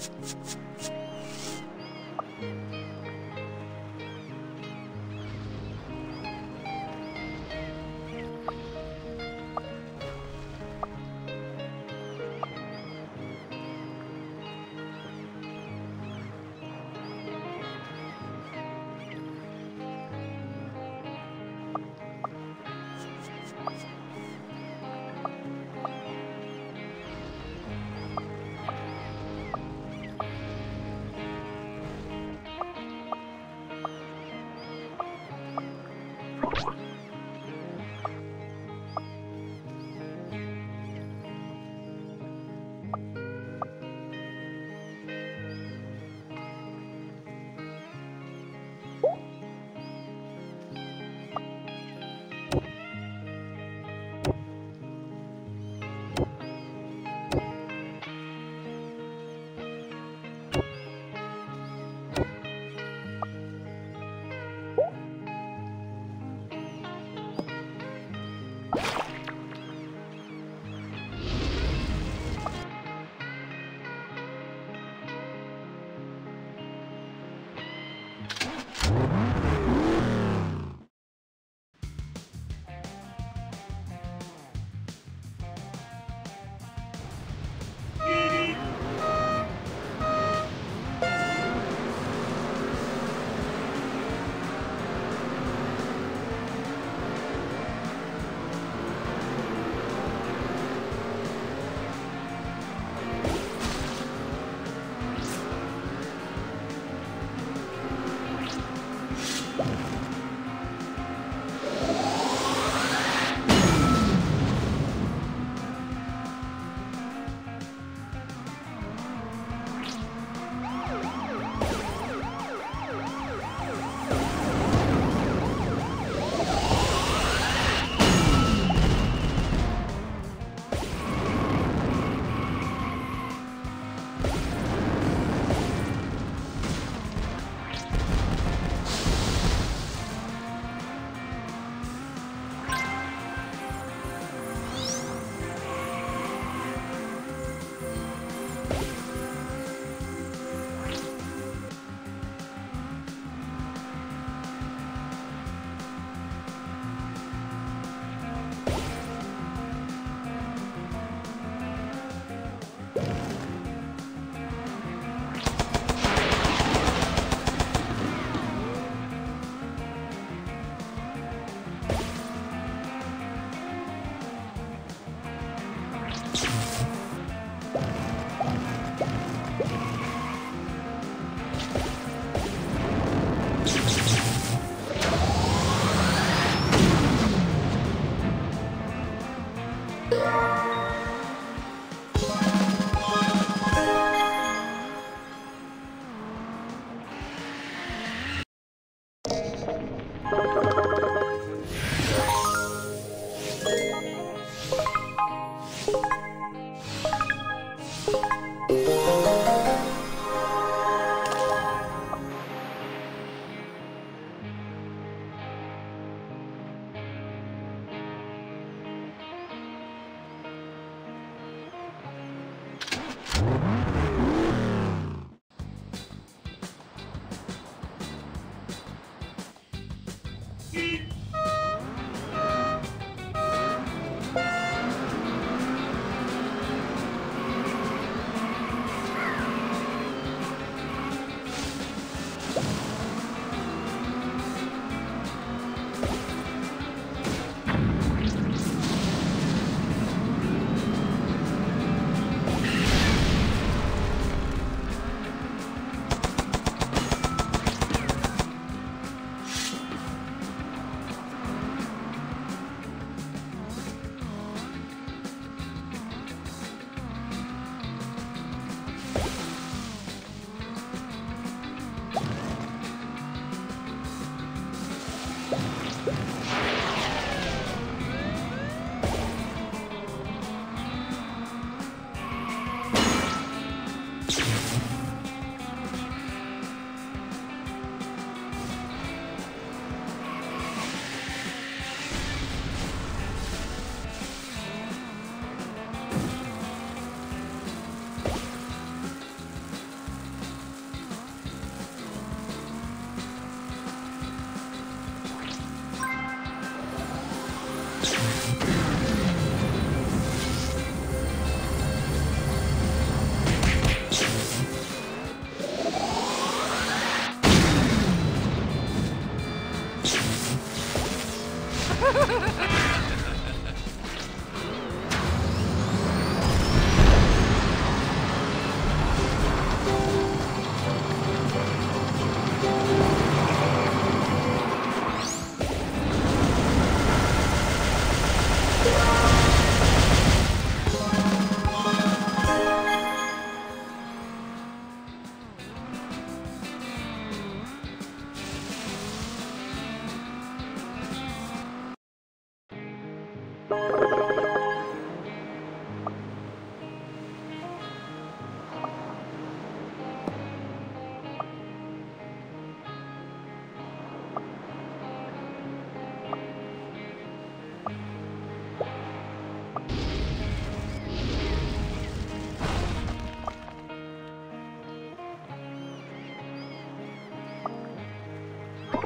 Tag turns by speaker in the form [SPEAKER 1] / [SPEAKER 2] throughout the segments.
[SPEAKER 1] Thank you. Música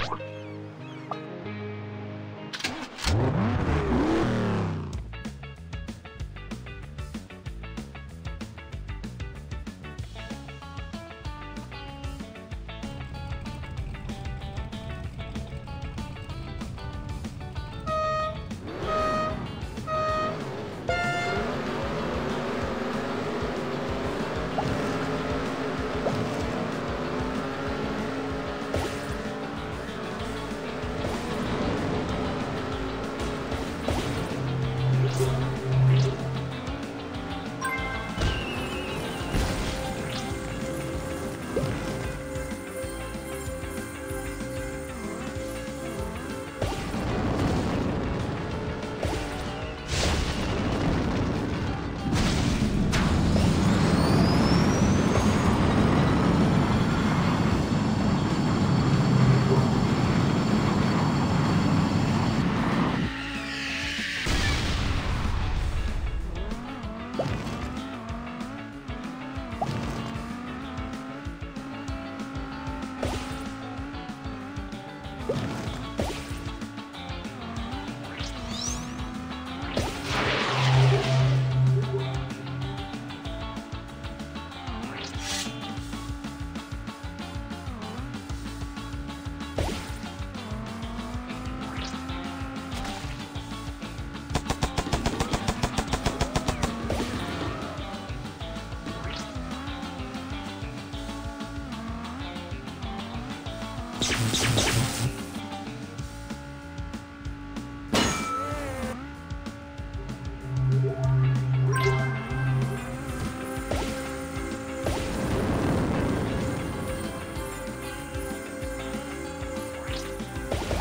[SPEAKER 1] you.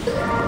[SPEAKER 1] Yeah.